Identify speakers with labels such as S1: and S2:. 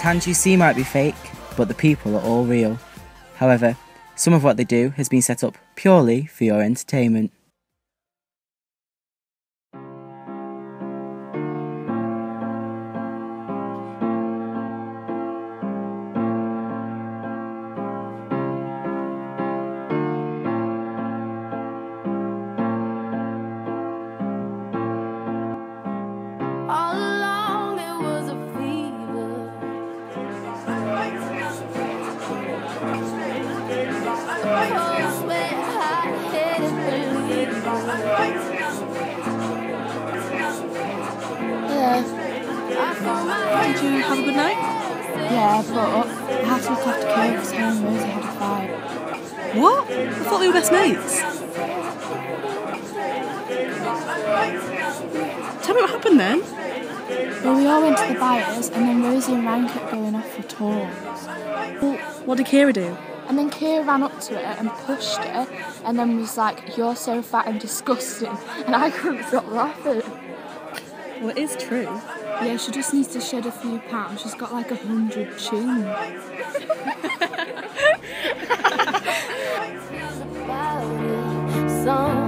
S1: hands you see might be fake, but the people are all real. However, some of what they do has been set up purely for your entertainment.
S2: Did you have a good night?
S3: Yeah, but I oh, had to look after Kate because her and Rosie had a fight.
S2: What? I thought they were best mates. Tell me what happened then.
S3: Well, we all went to the buyers, and then Rosie and Ryan kept going off for tours.
S2: Well, what did Kira do?
S3: And then Kira ran up to it and pushed it, and then was like, "You're so fat and disgusting," and I couldn't stop laughing.
S2: Well, it is true.
S3: Yeah, she just needs to shed a few pounds. She's got like a hundred chin.